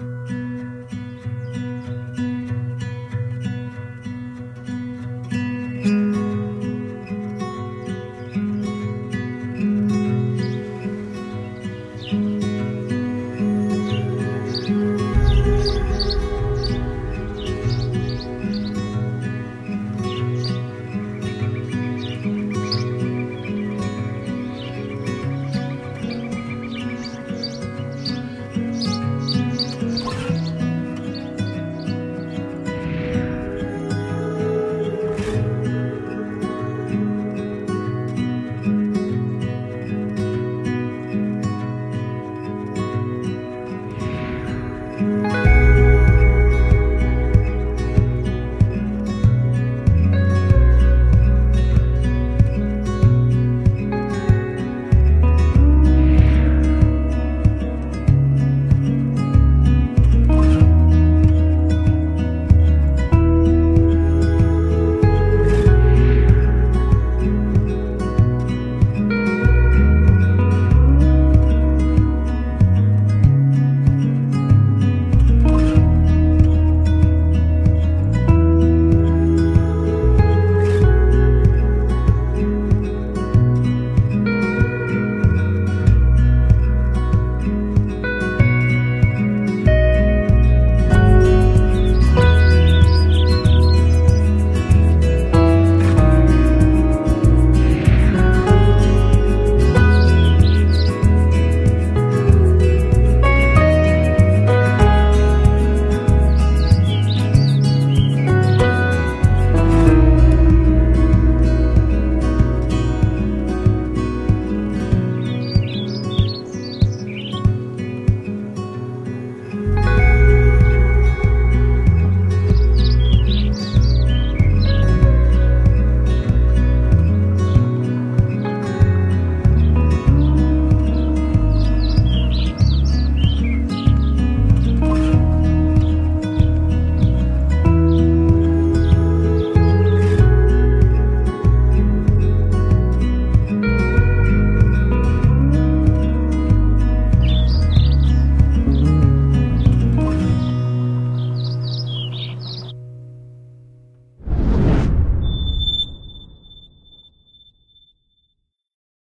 Música